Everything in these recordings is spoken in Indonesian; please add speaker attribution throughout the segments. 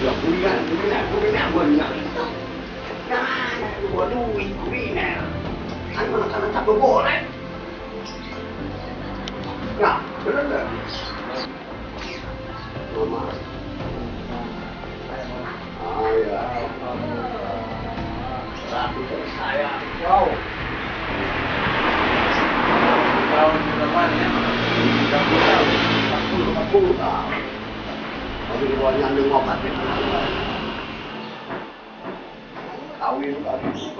Speaker 1: 这回俺回来不给俺过年了，俺
Speaker 2: 我路回
Speaker 1: 回来了，他们他们过来，呀，不是的，妈妈，哎呀，那不叫啥呀，要。
Speaker 2: 然后你的饭，的，
Speaker 1: kau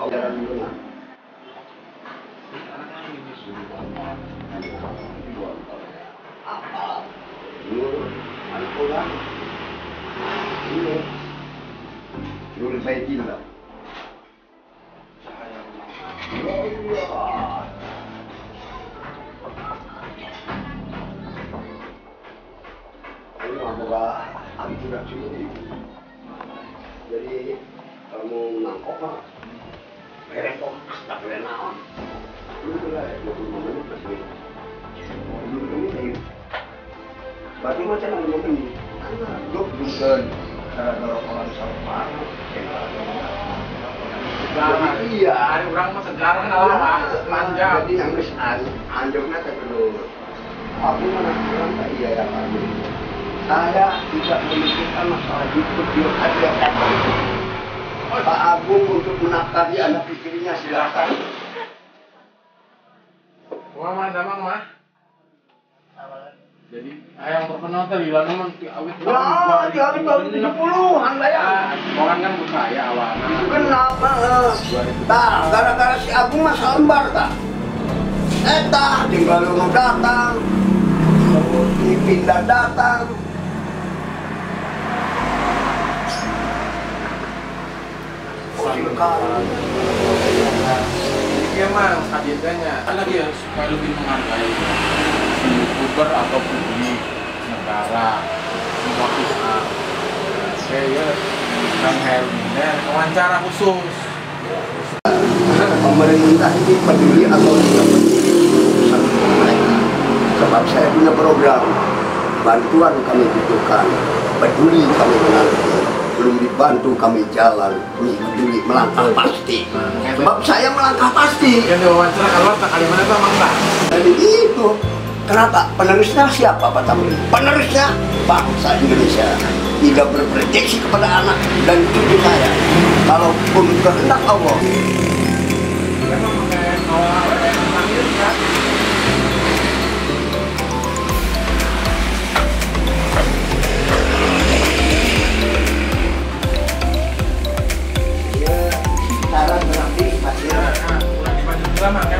Speaker 1: jalan dulu nah. Apa? Nur, anak orang. Nur. Nur Baitillah. Oh iya. Ini semoga aku tidak sendiri. Jadi kamu nangkop mah, berekok tak boleh naon. Dulu lah, dua puluh menit pasti. Dulu ini saya. Berarti macam mana mau ini? Duk bukan kalau orang sama. Iya.
Speaker 2: Hari orang mah sejarah lah, panjang.
Speaker 1: Jadi yang kesan, anjurnya dulu. Aku mana bilang tak iya yang kami. Saya tidak memikirkan masalah itu dia ada Pak Agung untuk menafkahi anak istrinya silakan.
Speaker 2: Wah, mah damang mah. Jadi ayam terkenal tadi lah memang awit
Speaker 1: Ya, di hari tahun tujuh puluhan lah ya.
Speaker 2: Orang kan saya awalnya.
Speaker 1: Kenapa? Nah, gara-gara si Agung mah sambar tak? Eta tinggal lu datang, dipindah datang.
Speaker 2: Iya mah kagetnya kan lagi ya supaya lebih menghargai si youtuber atau publik negara semua pihak. Saya Kang Hermina wawancara khusus.
Speaker 1: pemerintah ini peduli atau tidak peduli urusan mereka. Sebab saya punya program bantuan kami butuhkan, peduli kami menanti, belum dibantu kami jalan, peduli melangkah pasti. Sebab saya melangkah pasti.
Speaker 2: Yang diwawancara kalau tak kalimat itu emang enggak.
Speaker 1: Jadi itu kenapa penerusnya siapa Pak Tamrin? Penerusnya bangsa Indonesia tidak berproteksi kepada anak dan cucu saya. Kalaupun kehendak Allah, pasti
Speaker 2: Nah, kurang dibantu juga mah, kan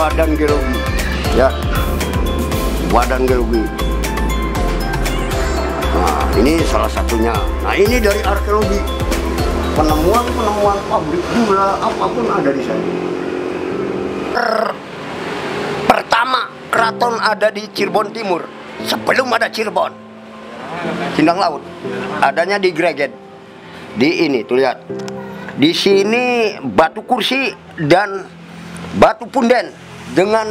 Speaker 1: badan geologi ya. Badan geologi nah ini salah satunya. Nah ini dari arkeologi. Penemuan penemuan pabrik gula apa pun ada di sana. Per- pertama keraton ada di Cirebon Timur. Sebelum ada Cirebon. Sindang Laut. Adanya di Greget. Di ini tuh lihat. Di sini batu kursi dan batu punden dengan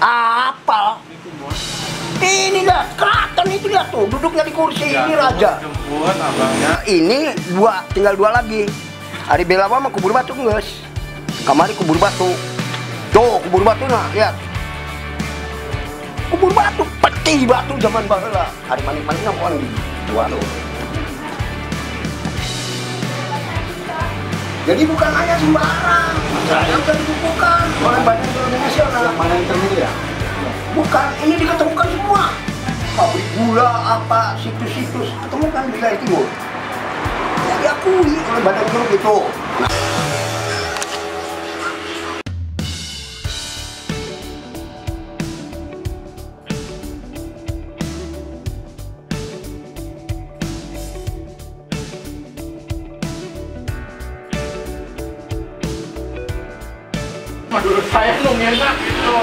Speaker 2: apa?
Speaker 1: Ini dah keraton itu lihat tuh duduknya di kursi ini raja.
Speaker 2: Jemput abangnya.
Speaker 1: Nah, ini dua tinggal dua lagi. Hari belawa sama kubur batu guys. Kamari kubur batu. Tuh kubur batu nah lihat. Kubur batu peti batu zaman bahula hari maning maning apa nih dua lo jadi bukan hanya sembarang. Yang dikukuhkan oleh badan geologi nasional.
Speaker 2: Mana yang ya?
Speaker 1: bukan ini diketemukan semua. Pabrik gula apa situs-situs. Ketemukan di wilayah timur. Ya diakui oleh badan geologi itu. nah,
Speaker 2: Menurut saya lu enak gitu.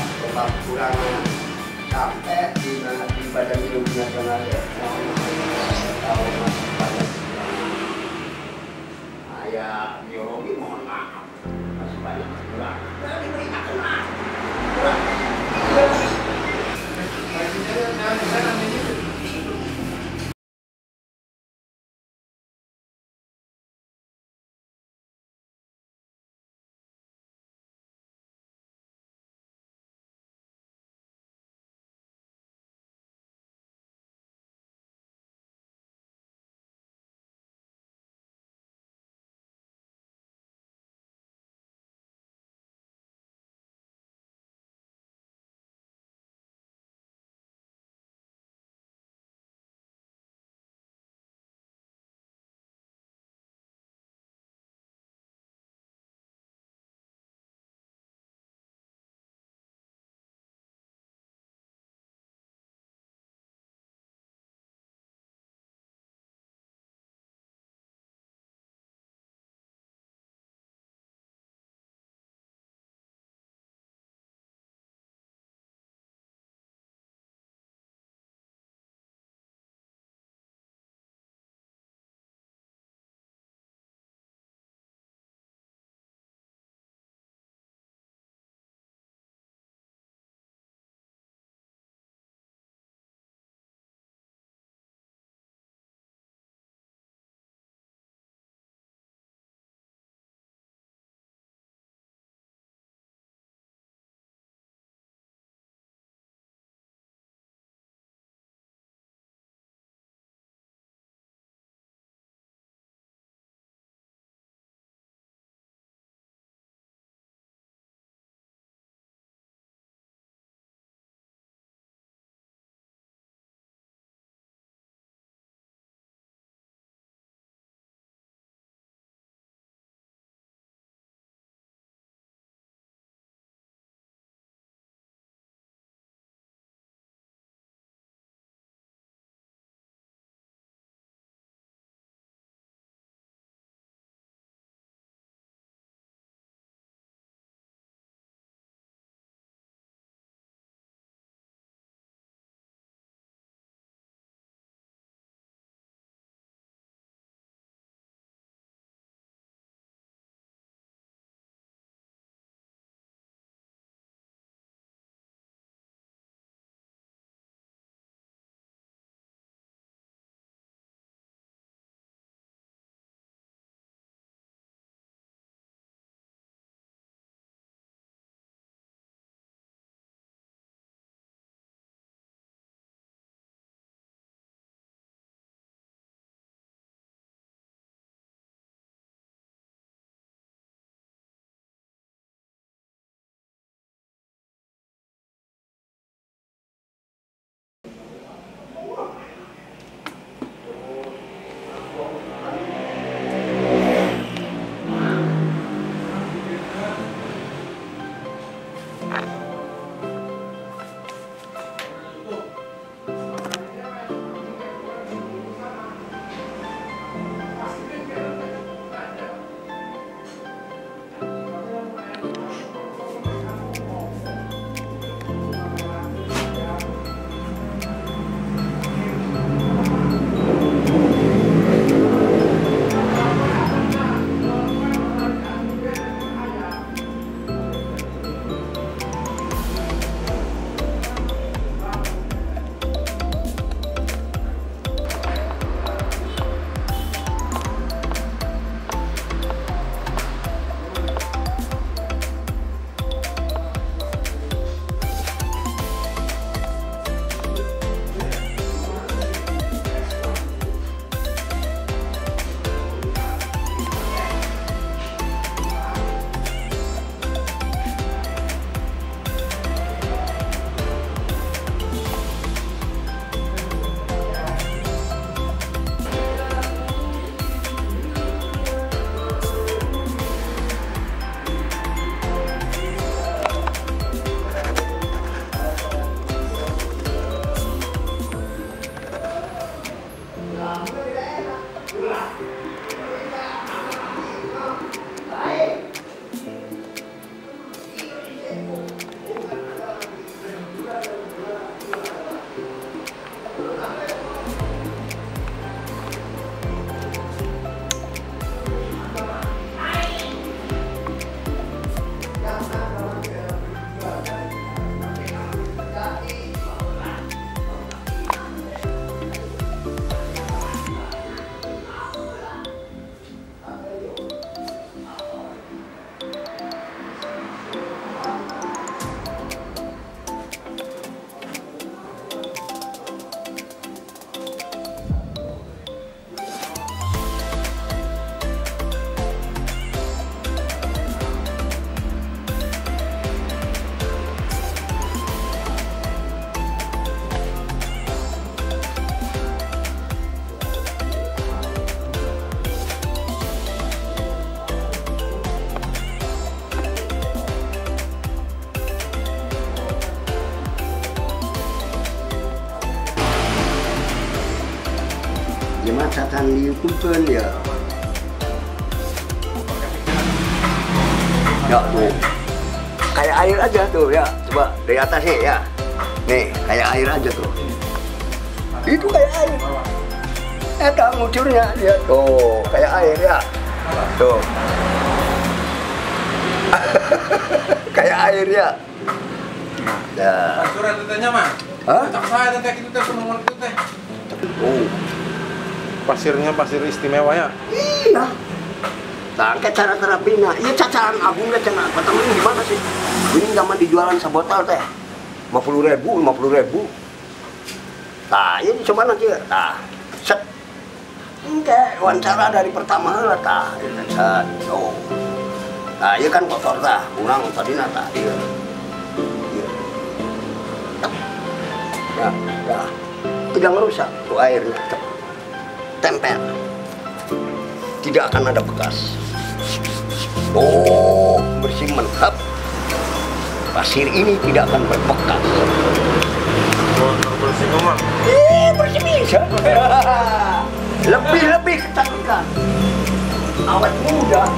Speaker 1: Katakan saya sampai di, di badan geologi nasional ya tahu masih banyak nah, ya biologi mohon maaf masih banyak kurang nah, diberitakan lah kurang cacan diukuhkan ya. Ya tuh, kayak air aja tuh ya. Coba dari atasnya ya. Nih, kayak air aja tuh. Itu kayak air. Eh, tak ngucurnya dia tuh, kayak air ya. Tuh. kayak air ya. Ya.
Speaker 2: Surat tetehnya mah.
Speaker 1: Hah?
Speaker 2: Tak saya teteh itu teh penemuan itu teh.
Speaker 1: Oh.
Speaker 3: Pasirnya pasir istimewa ya.
Speaker 1: Iya. Nah, kayak cara terapinya. Iya cacaran agungnya cina. Kata ini gimana sih? Ini zaman dijualan sebotol teh. 50 ribu, 50 ribu. Nah, ini coba nanti. Nah, set. Kayak wawancara dari pertama lah, tah. Ini set. Oh. Nah, iya kan kotor tah. Kurang tadi nata. Iya. Iya. Ya, ya. Tidak ngerusak tuh airnya. Tempel tidak akan ada bekas. Oh, bersih mantap. Pasir ini tidak akan berbekas.
Speaker 3: bersih mah.
Speaker 1: Eh, bersih bisa. Lebih-lebih kecantikan. Awet muda.